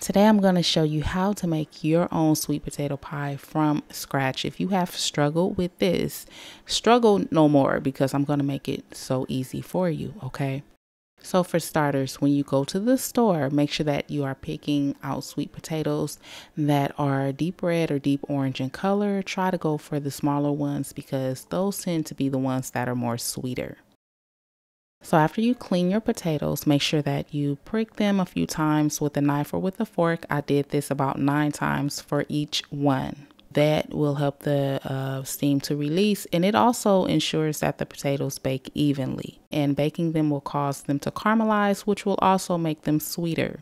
Today I'm going to show you how to make your own sweet potato pie from scratch. If you have struggled with this, struggle no more because I'm going to make it so easy for you, okay? So for starters, when you go to the store, make sure that you are picking out sweet potatoes that are deep red or deep orange in color. Try to go for the smaller ones because those tend to be the ones that are more sweeter. So after you clean your potatoes, make sure that you prick them a few times with a knife or with a fork. I did this about nine times for each one. That will help the uh, steam to release and it also ensures that the potatoes bake evenly. And baking them will cause them to caramelize, which will also make them sweeter.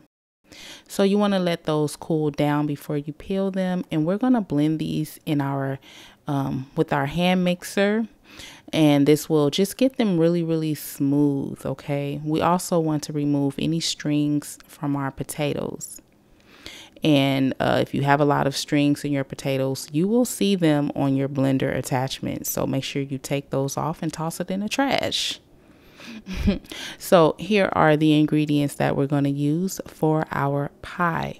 So you want to let those cool down before you peel them. And we're going to blend these in our um, with our hand mixer and this will just get them really really smooth okay? We also want to remove any strings from our potatoes. And uh, if you have a lot of strings in your potatoes you will see them on your blender attachment so make sure you take those off and toss it in the trash. So here are the ingredients that we're going to use for our pie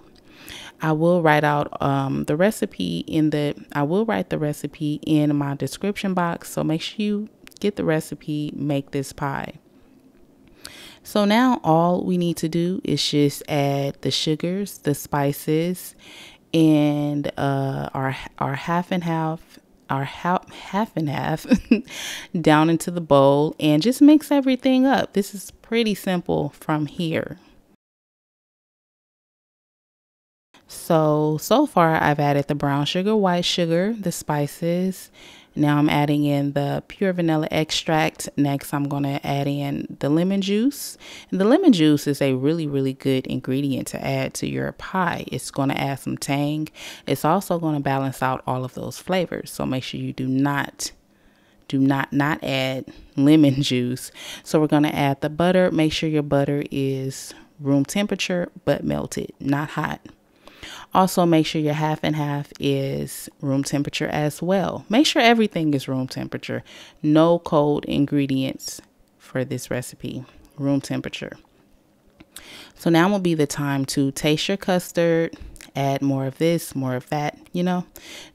I will write out um, the recipe in the I will write the recipe in my description box. So make sure you get the recipe, make this pie. So now all we need to do is just add the sugars, the spices, and uh, our our half and half our half, half and half down into the bowl and just mix everything up. This is pretty simple from here. So, so far I've added the brown sugar, white sugar, the spices. Now I'm adding in the pure vanilla extract. Next, I'm going to add in the lemon juice. And the lemon juice is a really, really good ingredient to add to your pie. It's going to add some tang. It's also going to balance out all of those flavors. So make sure you do not do not not add lemon juice. So we're going to add the butter. Make sure your butter is room temperature but melted, not hot. Also, make sure your half and half is room temperature as well. Make sure everything is room temperature. No cold ingredients for this recipe, room temperature. So now will be the time to taste your custard, add more of this, more of that, you know.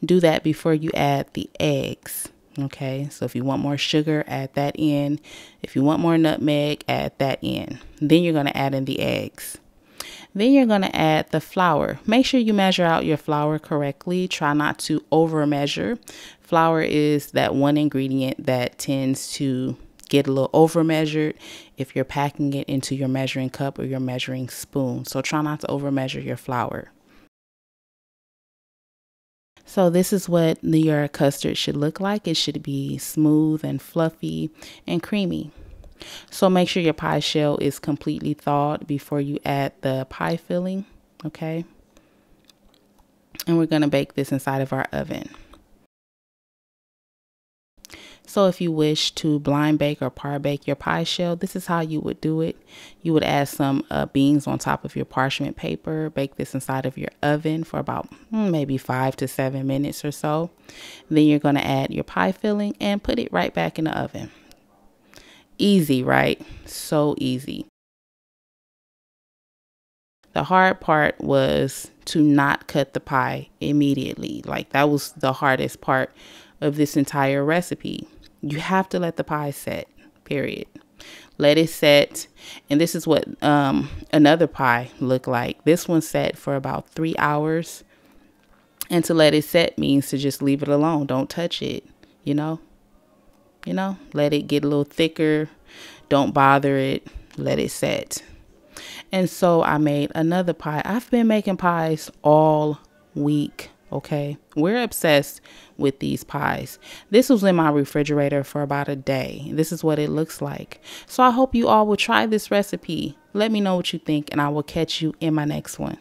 Do that before you add the eggs. Okay, so if you want more sugar, add that in. If you want more nutmeg, add that in. Then you're going to add in the eggs. Then you're going to add the flour. Make sure you measure out your flour correctly. Try not to over measure. Flour is that one ingredient that tends to get a little over measured if you're packing it into your measuring cup or your measuring spoon. So try not to over measure your flour. So this is what your custard should look like. It should be smooth and fluffy and creamy. So make sure your pie shell is completely thawed before you add the pie filling, okay? And we're going to bake this inside of our oven. So if you wish to blind bake or par bake your pie shell, this is how you would do it. You would add some uh, beans on top of your parchment paper, bake this inside of your oven for about hmm, maybe five to seven minutes or so. Then you're going to add your pie filling and put it right back in the oven. Easy, right? So easy. The hard part was to not cut the pie immediately. Like that was the hardest part of this entire recipe. You have to let the pie set, period. Let it set. And this is what um, another pie looked like. This one set for about three hours. And to let it set means to just leave it alone. Don't touch it, you know? You know, let it get a little thicker. Don't bother it. Let it set. And so I made another pie. I've been making pies all week. Okay. We're obsessed with these pies. This was in my refrigerator for about a day. This is what it looks like. So I hope you all will try this recipe. Let me know what you think, and I will catch you in my next one.